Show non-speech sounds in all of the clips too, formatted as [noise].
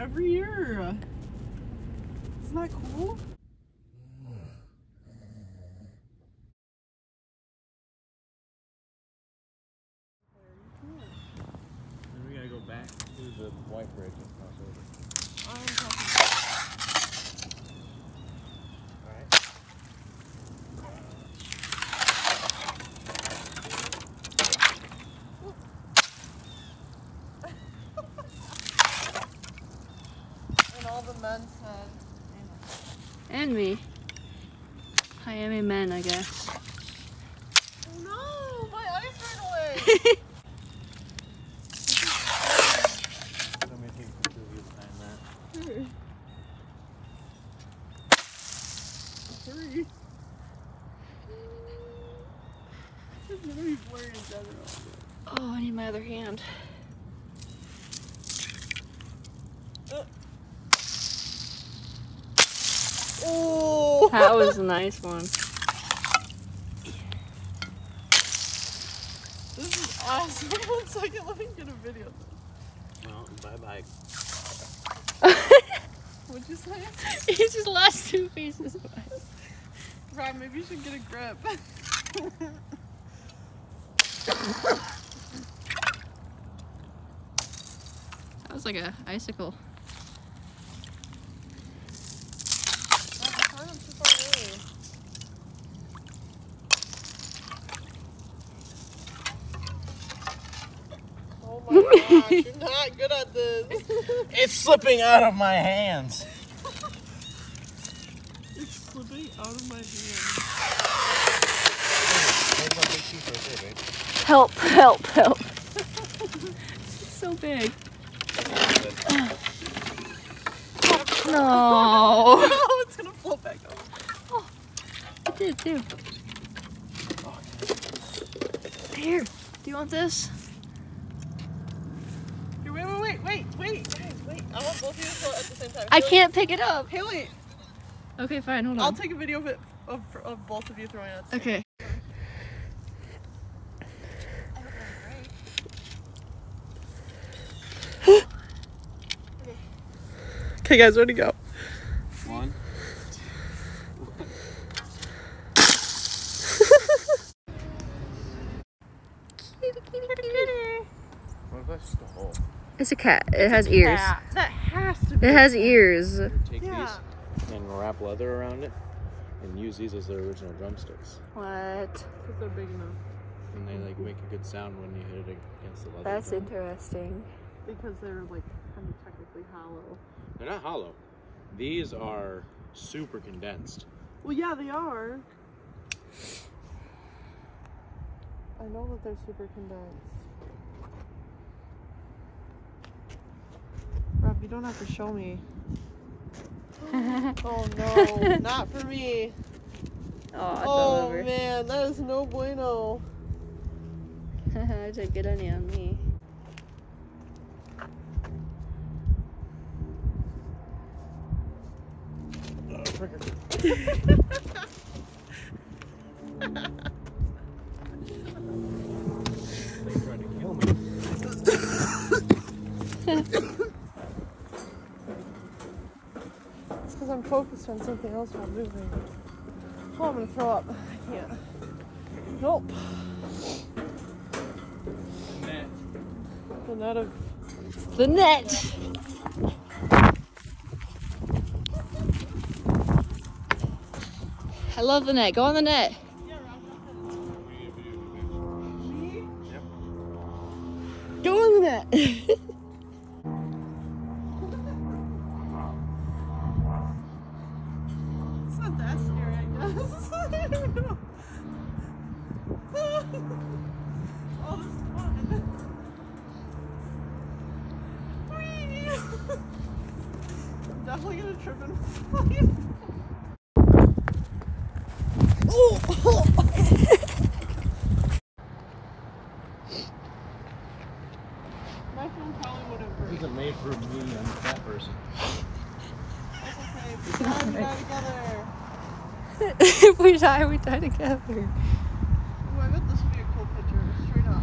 every year. Isn't that cool? Then we gotta go back to the white bridge and cross over. I'm talking Alright. and all the men said, And me. I am a man, I guess. "Oh no, my eyes ran away." Let me take a picture of you behind that. Three. It's gonna be blurry in general. Oh, I need my other hand. Uh. Oh! That was a nice one. This is awesome. One second, let me get a video. of Well, bye bye. this. [laughs] What'd you say? [laughs] he just lost two pieces. Rob, maybe you should get a grip. [laughs] That was like a icicle. I'm too far away. Oh Oh my [laughs] gosh, you're not good at this. [laughs] It's slipping out of my hands. it's slipping out of my hand. There's my big piece right there, babe. Help, help, help. it's so big. No. Oh, [laughs] it's gonna float back up. Oh, it did too. Here, do you want this? Here, wait, wait, wait, wait, wait, guys, wait. I want both of you to float at the same time. I can't pick it up. Hailey, Okay, fine, hold on. I'll take a video of it of, of both of you throwing it. Okay. [gasps] Okay, guys, ready to go. One. [laughs] What if that's just a hole? It's a cat. It has ears. Yeah, that has to be. It has ears. Take Yeah. these and wrap leather around it and use these as their original drumsticks. What? Because they're big enough. And they like make a good sound when you hit it against the leather. That's drum. interesting. Because they're like kind of technically hollow. They're not hollow. These are super condensed. Well, yeah, they are. I know that they're super condensed. You don't have to show me. [laughs] oh no, [laughs] not for me. Oh, Oh man, that is no bueno. [laughs] I took good any on me. They tried to kill me. It's because I'm focused on something else while moving. Oh, I'm gonna throw up. I can't. Nope. The net of The net. I love the net. Go on the net. Go on the net. [laughs] Not scary, I guess. I don't know. oh, this is fun. Whee! I'm definitely gonna trip and fall. [laughs] Oh! My phone probably would have This isn't made for me. I'm a fat person. That's [laughs] okay. We gotta together. [laughs] if we die, we die together. Ooh, I bet this would be a cool picture. Straight up.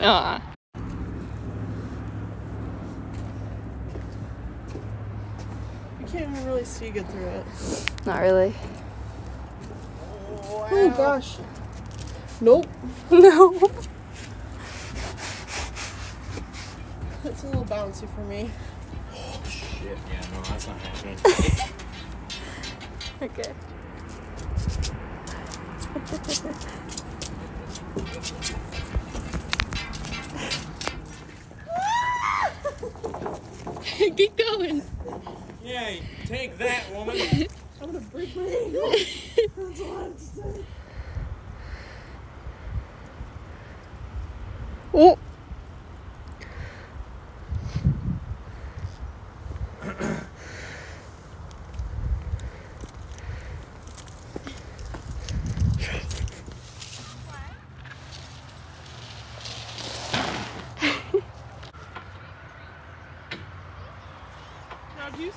Aw. You can't even really see good through it. Not really. Oh, oh gosh. Nope. No. [laughs] It's a little bouncy for me. Shit, yeah, no, that's not happening. [laughs] Okay. [laughs] Keep going. Yay, take that, woman. [laughs] I'm gonna break my ankle. That's all I have to say. Oh.